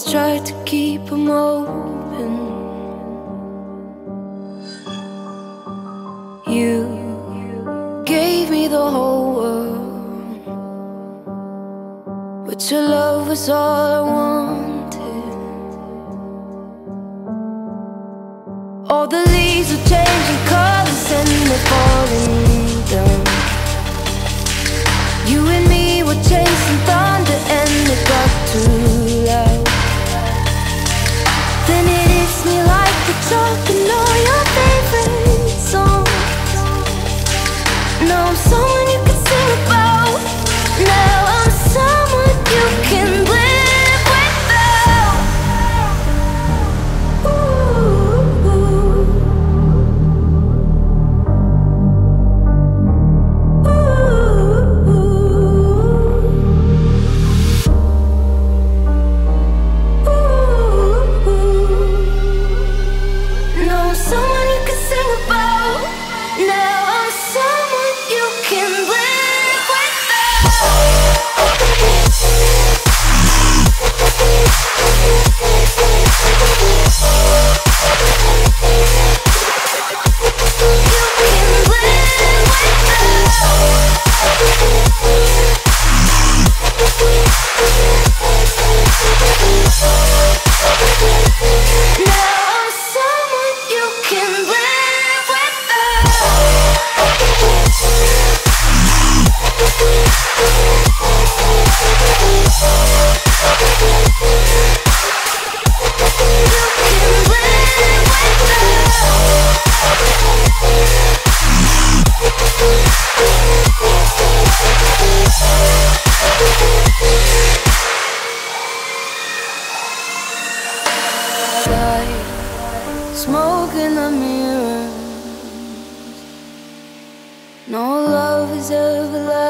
always try to keep them open. You gave me the whole world, but your love was all I wanted. All the leaves are changing talking all your favorite songs. Now I'm Smoke in the mirror. No love is ever everlasting.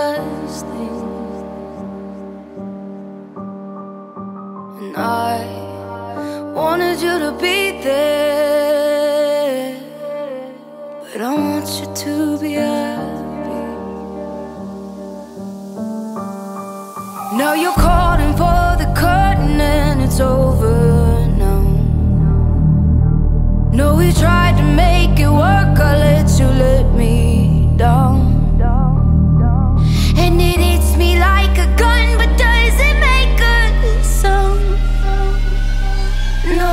And I wanted you to be there. But I want you to be happy. Now you're calling for the curtain and it's over now. No, we tried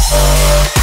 without.